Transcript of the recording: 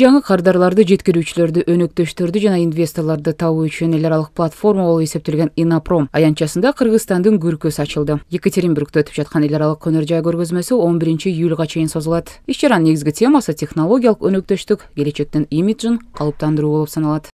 жаңы кардарларды жеткирүүчүлөрдү өнөктөштөрдү жана инвесторлорду табуу үчүн эл аралык платформа болуп эсептелген инопром аянтчасында кыргызстандын көркөсү ачылды. Екатеринбургда өтүп жаткан эл аралык өнөр жай көргөзмөсү он биринчи июлга чейин созулат иш чаранын негизги темасы технологиялык өнөктөштүк келечектин имиджин калыптандыруу болуп саналат